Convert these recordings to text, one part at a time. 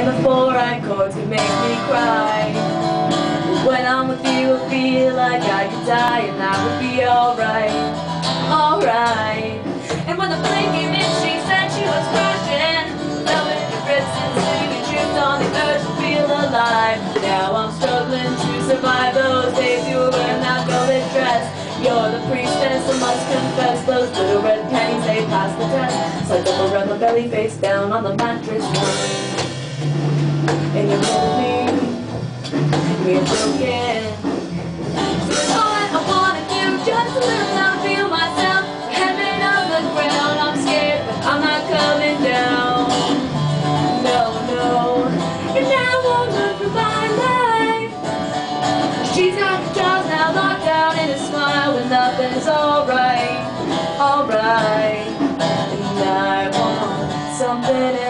And the four-line chords can make me cry. When I'm with you I feel like I could die And that would be alright, alright. And when the flame came in she said she was crushing. Velvet rips and singing tripped on the earth to feel alive. Now I'm struggling to survive those days you were wearing that velvet dress You're the priestess, I must confess. Those little red panties, they pass the test. Slide up around my belly, face down on the mattress we're broken all I wanna do just a little now feel myself Heaven on the ground I'm scared but I'm not coming down No, no, And I won't run for my life she's got the jaws now locked a smile nothing's alright, alright And I want something else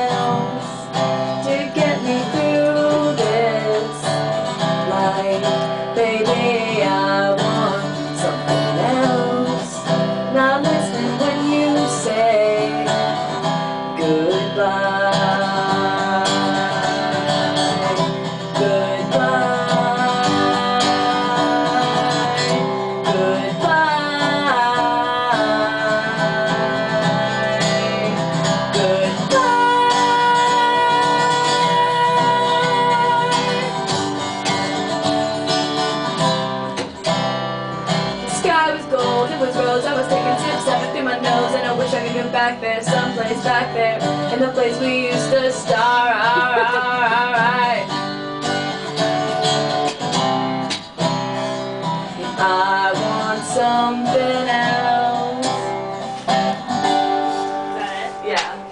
backwards roads I was taking tips up through my nose And I wish I could get back there Someplace back there In the place we used to star Alright. I want something else. Yeah.